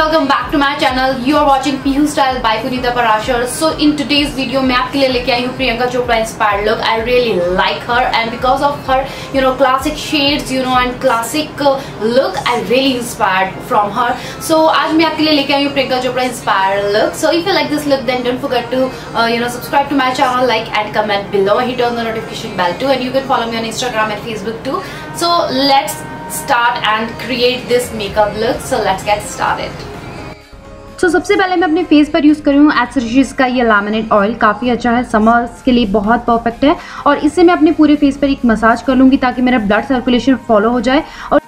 I'm Hey everyone, welcome back to my channel. You are watching Pihu Style by Punita Parashar. So in today's video मैं आपके लिए लेके आई हूँ Priyanka Chopra inspired look. I really like her and because of her, you know, classic shades, you know, and classic uh, look, I really inspired from her. So आज मैं आपके लिए लेके आई हूँ Priyanka Chopra inspired look. So if you like this look, then don't forget to, uh, you know, subscribe to my channel, like and comment below. Hit on the notification bell too, and you can follow me on Instagram and Facebook too. So let's start and create this makeup look. So let's get started. So so, सबसे पहले मैं अपने face पर use कर हूँ एथरिशीज का ये laminate oil काफ़ी अच्छा है। समर्स के लिए बहुत परफेक्ट है। और इससे मैं अपने पूरे फेस पर एक मसाज कर लूँगी ताकि मेरा ब्लड सर्कुलेशन फॉलो हो जाए। और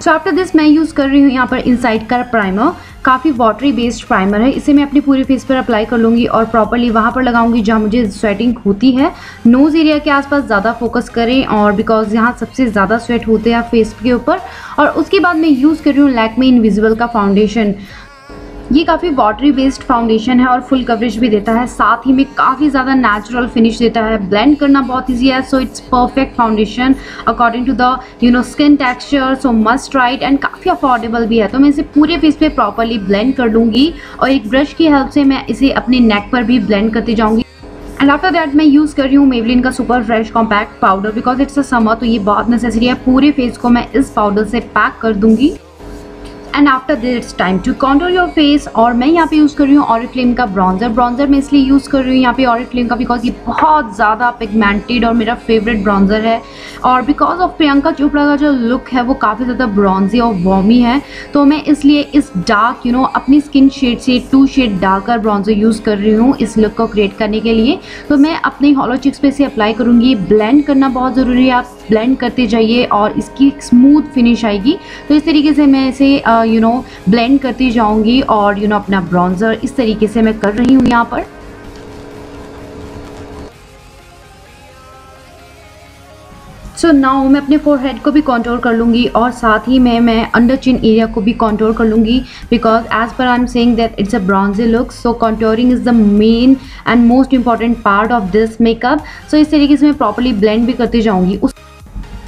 सो आफ्टर दिस मैं यूज़ कर रही हूँ यहाँ पर इनसाइड का प्राइमर काफ़ी वाटरी बेस्ड प्राइमर है। इसे मैं अपने पूरे फेस पर अप्लाई कर लूँगी और प्रॉपरली वहाँ पर लगाऊँगी जहाँ मुझे स्वेटिंग होती है। नोज़ एरिया के आसपास ज़्यादा फोकस करें और बिकॉज़ यहाँ सबसे ज़्यादा स्वेट होते हैं फेस के ऊपर। और उसके बाद मैं यूज़ कर रही हूँ लैकमे इनविजिबल का फाउंडेशन ये काफ़ी वाटरी बेस्ड फाउंडेशन है और फुल कवरेज भी देता है। साथ ही में काफ़ी ज़्यादा नेचुरल फिनिश देता है। ब्लेंड करना बहुत ईजी है so it's perfect foundation according to the you know skin texture so must right and काफ़ी अफोर्डेबल भी है। तो मैं इसे पूरे फेस पे प्रॉपरली ब्लेंड कर लूँगी और एक ब्रश की हेल्प से मैं इसे अपने नेक पर भी ब्लेंड करती जाऊँगी। एंड आफ्टर दैट मैं यूज़ कर रही हूँ मेवलिन का super fresh compact powder because it's a summer तो ये बहुत नेसेसरी है। पूरे फेस को मैं इस पाउडर से पैक कर दूँगी। And after this time to contour your face और मैं यहाँ पे यूज़ कर रही हूँ ऑरिफ्लेम का ब्राउज़र ब्राउज़र मैं इसलिए यूज़ कर रही हूँ यहाँ पे ऑरिफ्लेम का बिकॉज़ ये बहुत ज़्यादा पिगमेंटेड और मेरा फेवरेट ब्राउज़र है. और बिकॉज़ ऑफ़ प्रियंका चोपड़ा का जो लुक है, वो काफ़ी ज़्यादा ब्राउजी और वॉमी है. तो मैं इसलिए इस डार्क यू नो अपनी स्किन शेड से two shade darker bronzer use कर रही हूँ इस लुक को क्रिएट करने के लिए. तो मैं अपने हॉलो चिक्स पे से अप्लाई करूँगी. ब्लेंड करना बहुत ज़रूरी है. आप ब्लेंड करते जाइए और इसकी स्मूथ फिनिश आएगी. तो इस तरीके से मैं इसे यू नो ब्लेंड करती जाऊँगी और यू you नो know, अपना ब्राउज़र इस तरीके से मैं कर रही हूँ यहाँ पर। सो so, नाउ मैं अपने फोरहेड को भी कंट्रोल कर लूँगी और साथ ही में मैं अंडर चिन एरिया को भी कंट्रोल कर लूँगी because as per I am saying that it's a bronzy look so controlling is the main and most important part of this makeup so इस तरीके से मैं प्रॉपरली ब्लेंड भी करती जाऊँगी। उस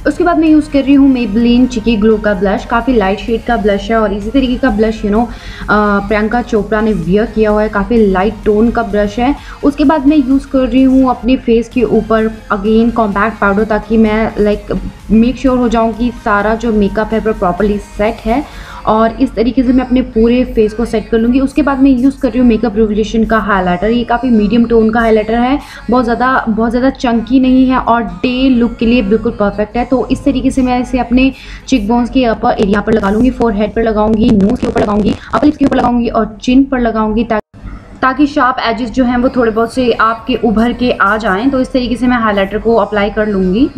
उसके बाद मैं यूज़ कर रही हूँ मेबलिन चिकी ग्लो का ब्लश काफ़ी लाइट शेड का ब्लश है और इसी तरीके का blush you know Priyanka Chopra ने वियर किया हुआ है, काफ़ी लाइट टोन का ब्रश है। उसके बाद मैं यूज़ कर रही हूँ अपने फेस के ऊपर अगेन कॉम्पैक्ट पाउडर ताकि मैं लाइक मेक श्योर हो जाऊँ कि सारा जो मेकअप है वो प्रॉपरली सेट है। और इस तरीके से मैं अपने पूरे फेस को सेट कर लूँगी। उसके बाद मैं यूज़ कर रही हूँ मेकअप रेवोल्यूशन का हाईलाइटर ये काफ़ी मीडियम टोन का हाईलाइटर है। बहुत ज़्यादा बहुत ज़्यादा चंकी नहीं है और डे लुक के लिए बिल्कुल परफेक्ट है। तो इस तरीके से मैं इसे अपने चिक बोन्स के अपर एरिया पर लगा लूँगी। फोर हेड पर लगाऊँगी नोज़ के ऊपर लगाऊँगी अपर लिप्स के ऊपर लगाऊँगी और चिन पर लगाऊँगी ताकि ताकि शार्प एजेस जो हैं वो थोड़े बहुत से आपके उभर के आ जाएँ। तो इस तरीके से मैं हाईलाइटर को अप्लाई कर लूँगी।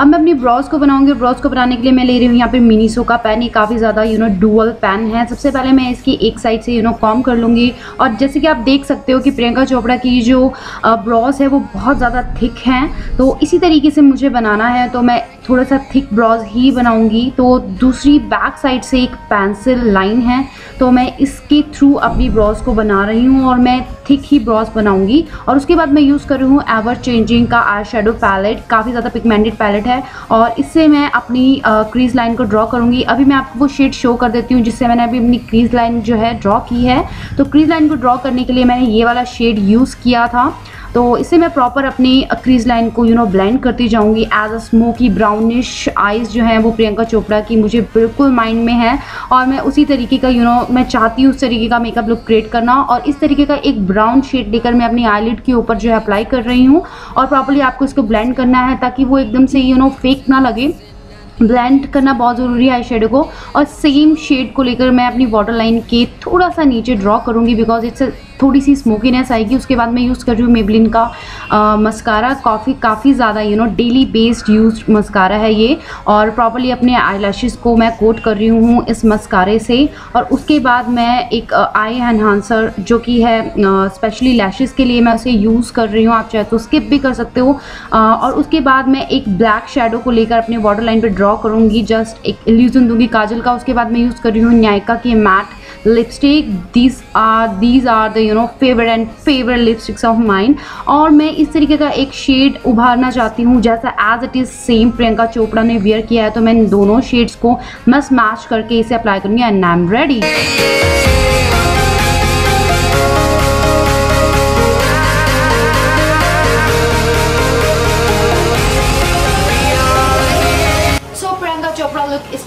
अब मैं अपनी ब्रॉज को बनाऊँगी ब्रॉज को बनाने के लिए मैं ले रही हूँ यहाँ पे मिनीसो का पेन। ये काफ़ी ज़्यादा यू नो डुअल पेन है। सबसे पहले मैं इसकी एक साइड से यू नो कॉम कर लूँगी। और जैसे कि आप देख सकते हो कि प्रियंका चोपड़ा की जो ब्रॉज है वो बहुत ज़्यादा थिक हैं। तो इसी तरीके से मुझे बनाना है। तो मैं थोड़ा सा थिक ब्राउज ही बनाऊँगी। तो दूसरी बैक साइड से एक पेंसिल लाइन है। तो मैं इसके थ्रू अपनी ब्राउज को बना रही हूँ और मैं थिक ही ब्राउज बनाऊँगी। और उसके बाद मैं यूज़ कर रही हूँ एवर चेंजिंग का आई शेडो पैलेट काफ़ी ज़्यादा पिगमेंटेड पैलेट है। और इससे मैं अपनी क्रीज लाइन को ड्रॉ करूँगी। अभी मैं आपको वो शेड शो कर देती हूँ, जिससे मैंने अभी अपनी क्रीज लाइन जो है ड्रॉ की है। तो क्रीज लाइन को ड्रॉ करने के लिए मैंने ये वाला शेड यूज़ किया था। तो इसे मैं प्रॉपर अपनी क्रीज लाइन को यू नो ब्लेंड करती जाऊँगी. As a smoky brownish eyes जो हैं वो प्रियंका चोपड़ा की मुझे बिल्कुल माइंड में है. और मैं उसी तरीके का यू you नो know, मैं चाहती हूँ उस तरीके का मेकअप लुक क्रिएट करना. और इस तरीके का एक ब्राउन शेड लेकर मैं अपनी आईलिड के ऊपर जो है अप्लाई कर रही हूँ. और प्रॉपरली आपको इसको ब्लेंड करना है ताकि वो एकदम से यू नो फेक ना लगे. ब्लेंड करना बहुत ज़रूरी है आई शेडो को. और सेम शेड को लेकर मैं अपनी वाटर लाइन के थोड़ा सा नीचे ड्रॉ करूँगी बिकॉज़ इट्स थोड़ी सी स्मोकीनेस आएगी। उसके बाद मैं यूज़ कर रही हूँ मेबलिन का मस्कारा काफ़ी काफ़ी ज़्यादा you know daily based use mascara है ये। और प्रॉपरली अपने आई को मैं कोट कर रही हूँ इस मस्कारे से। और उसके बाद मैं एक आई एनहांसर जो कि है स्पेशली लैशेज़ के लिए मैं उसे यूज़ कर रही हूँ। आप चाहे तो स्किप भी कर सकते हो। और उसके बाद मैं एक ब्लैक शेडो को लेकर अपने वाटर लाइन पर ड्रॉ करूँगी। जस्ट एक इल्यूजन दूँगी काजल का। उसके बाद मैं यूज़ कर रही हूँ न्यायिका की matte lipstick these are these are the you know favourite and favourite lipsticks of mind और मैं इस तरीके का एक शेड उभारना चाहती हूँ, जैसा as it is same Priyanka Chopra ने वेयर किया है तो मैं इन दोनों शेड्स को मस्ट मैच करके इसे अप्लाई करूँगी and I am ready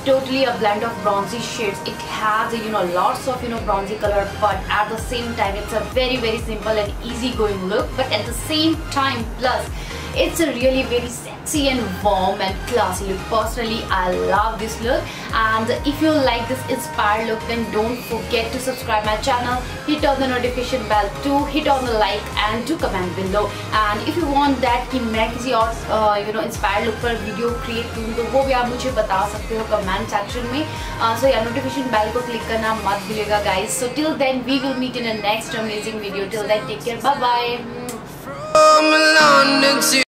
totally a blend of bronzy shades. It has you know lots of you know bronzy color but at the same time it's a very very simple and easy going look. But at the same time plus it's a really very sexy and warm and classy look personally i love this look and if you like this inspired look then don't forget to subscribe my channel hit on the notification bell to hit on the like and to comment below and if you want that कि मैं किसी और you know inspired look पर video create करूँ तो वो भी आप मुझे बता सकते हो comment section में so या notification bell को click करना मत भूलिएगा guys so till then we will meet in a next amazing video till then take from London to